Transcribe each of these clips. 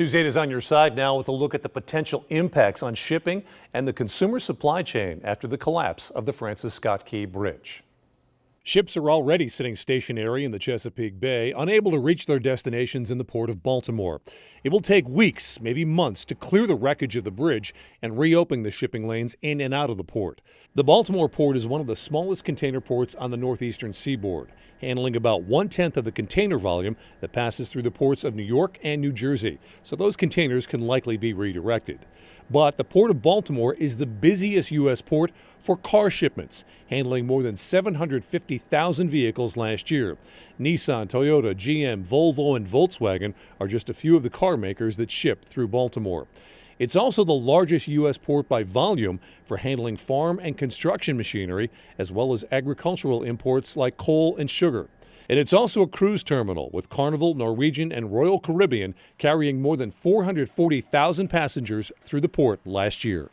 News 8 is on your side now with a look at the potential impacts on shipping and the consumer supply chain after the collapse of the Francis Scott Key Bridge. Ships are already sitting stationary in the Chesapeake Bay, unable to reach their destinations in the port of Baltimore. It will take weeks, maybe months, to clear the wreckage of the bridge and reopen the shipping lanes in and out of the port. The Baltimore port is one of the smallest container ports on the northeastern seaboard, handling about one tenth of the container volume that passes through the ports of New York and New Jersey, so those containers can likely be redirected. But the Port of Baltimore is the busiest U.S. port for car shipments, handling more than 750,000 vehicles last year. Nissan, Toyota, GM, Volvo, and Volkswagen are just a few of the car makers that ship through Baltimore. It's also the largest U.S. port by volume for handling farm and construction machinery, as well as agricultural imports like coal and sugar. And it's also a cruise terminal with Carnival, Norwegian, and Royal Caribbean carrying more than 440,000 passengers through the port last year.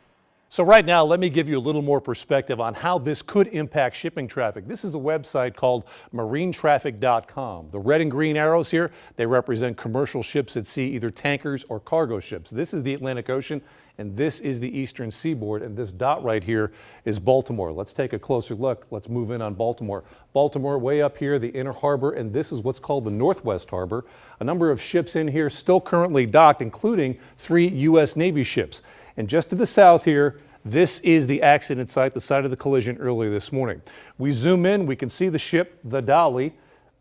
So right now, let me give you a little more perspective on how this could impact shipping traffic. This is a website called marinetraffic.com. The red and green arrows here, they represent commercial ships at sea, either tankers or cargo ships. This is the Atlantic Ocean and this is the eastern seaboard, and this dot right here is Baltimore. Let's take a closer look. Let's move in on Baltimore. Baltimore way up here, the inner harbor, and this is what's called the Northwest Harbor. A number of ships in here still currently docked, including three U.S. Navy ships. And just to the south here, this is the accident site, the site of the collision earlier this morning. We zoom in, we can see the ship, the Dali,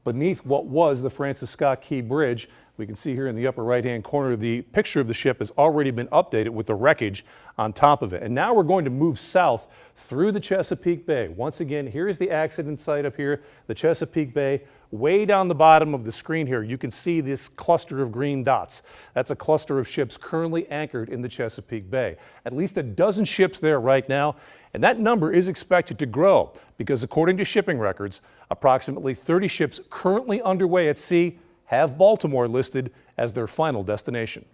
beneath what was the Francis Scott Key Bridge. We can see here in the upper right-hand corner, the picture of the ship has already been updated with the wreckage on top of it. And now we're going to move south through the Chesapeake Bay. Once again, here's the accident site up here, the Chesapeake Bay. Way down the bottom of the screen here, you can see this cluster of green dots. That's a cluster of ships currently anchored in the Chesapeake Bay. At least a dozen ships there right now, and that number is expected to grow because according to shipping records, approximately 30 ships currently underway at sea have Baltimore listed as their final destination.